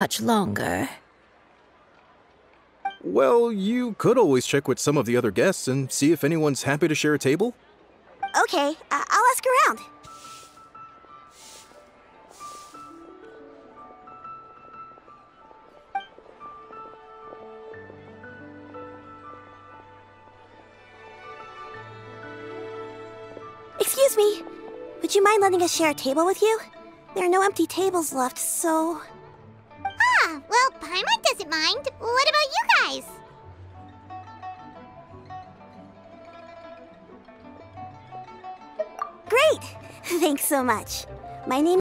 much longer. Well, you could always check with some of the other guests and see if anyone's happy to share a table. Okay, uh, I'll ask around. Excuse me. Would you mind letting us share a table with you? There are no empty tables left, so... Paimon doesn't mind. What about you guys? Great! Thanks so much. My name